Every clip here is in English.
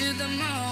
you the most.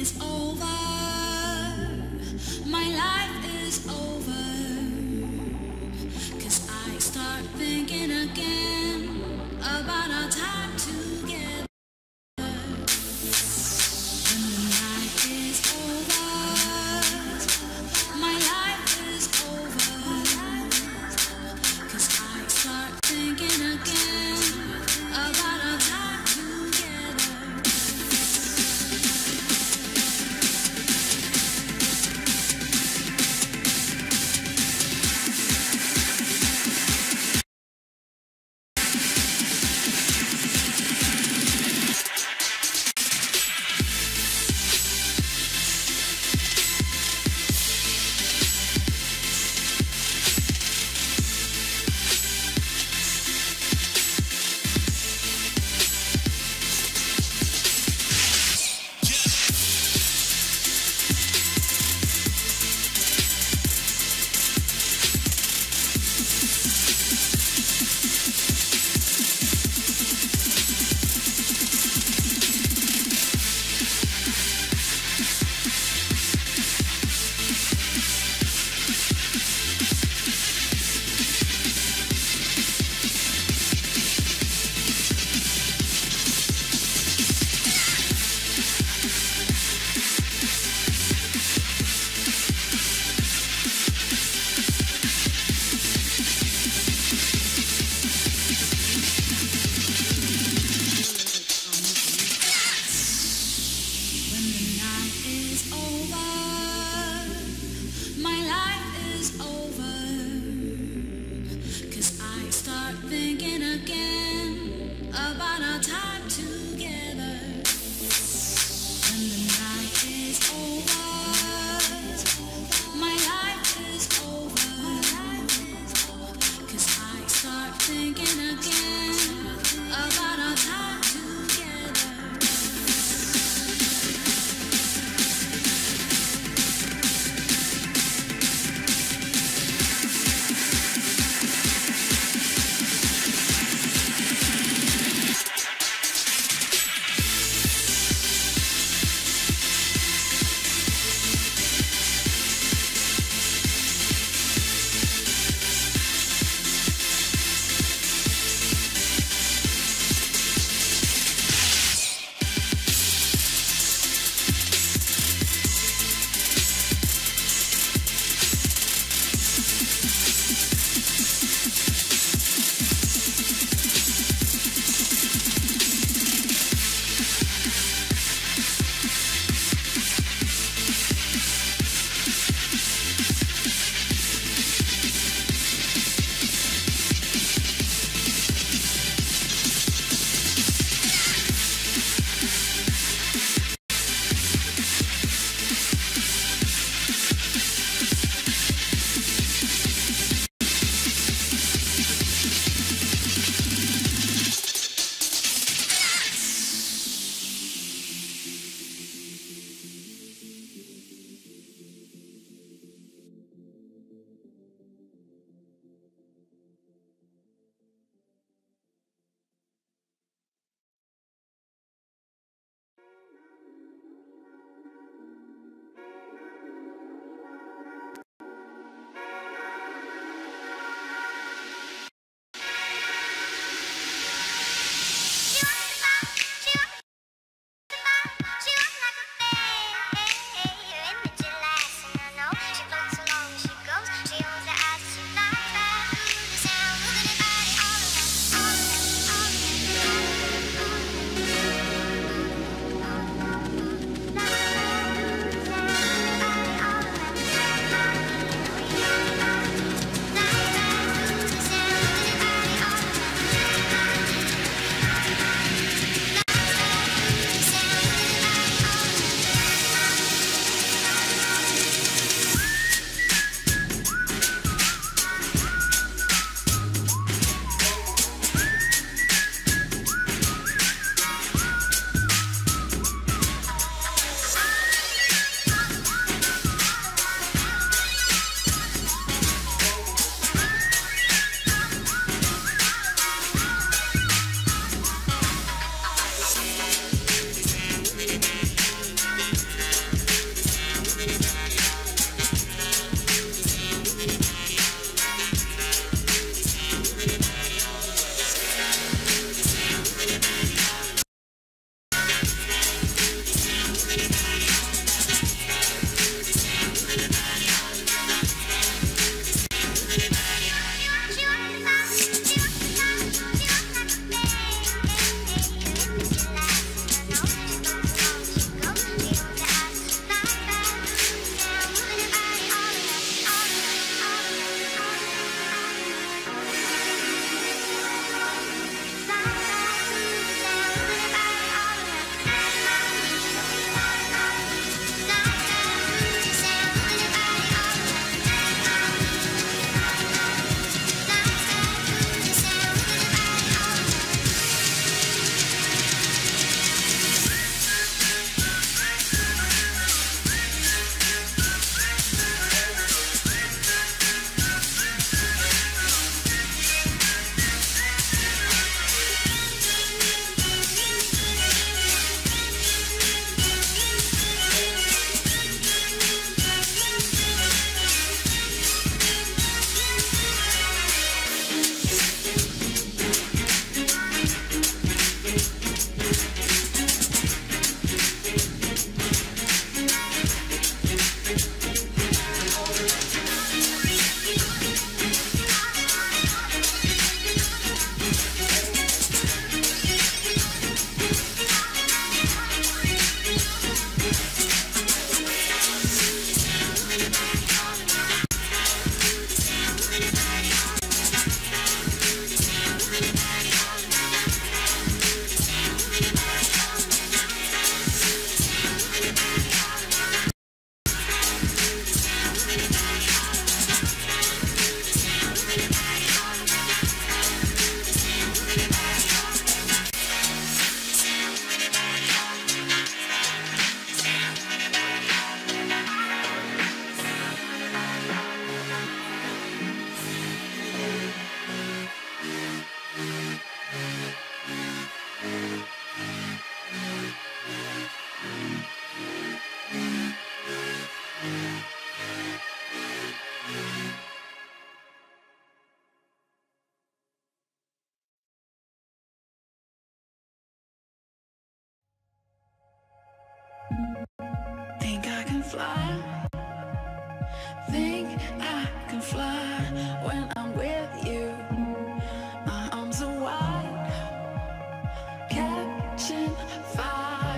Is over,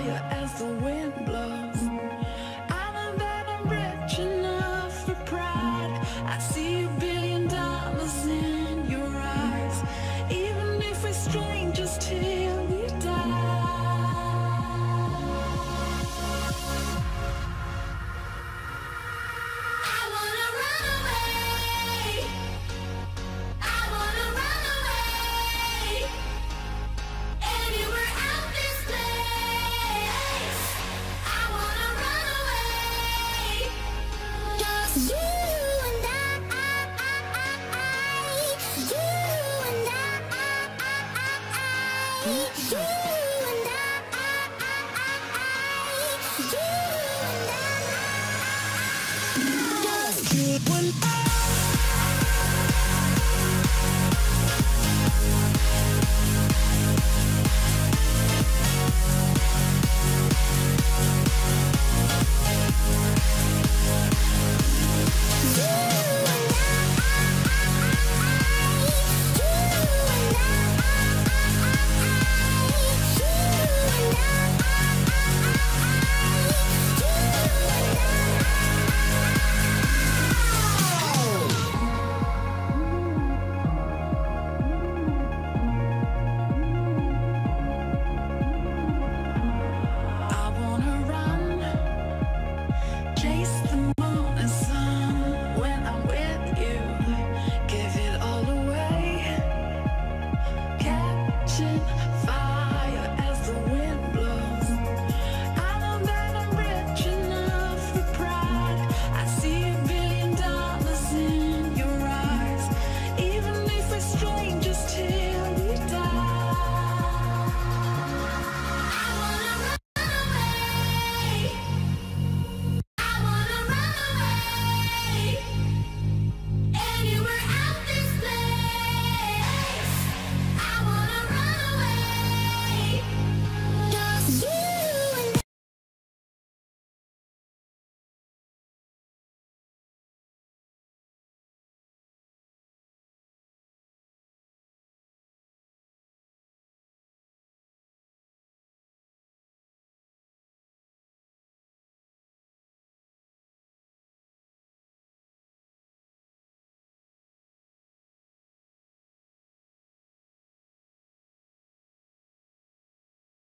fire as the wind.